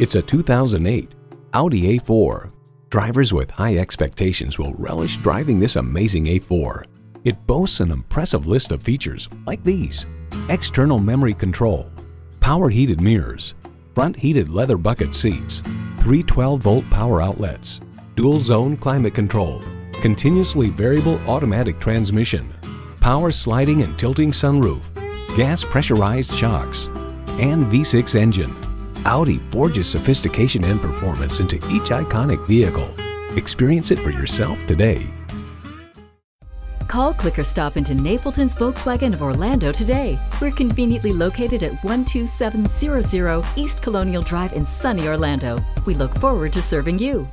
It's a 2008 Audi A4. Drivers with high expectations will relish driving this amazing A4. It boasts an impressive list of features like these. External memory control, power heated mirrors, front heated leather bucket seats, three 12-volt power outlets, dual zone climate control, continuously variable automatic transmission, power sliding and tilting sunroof, gas pressurized shocks, and V6 engine. Audi forges sophistication and performance into each iconic vehicle. Experience it for yourself today. Call, click, or stop into Napleton's Volkswagen of Orlando today. We're conveniently located at 12700 East Colonial Drive in sunny Orlando. We look forward to serving you.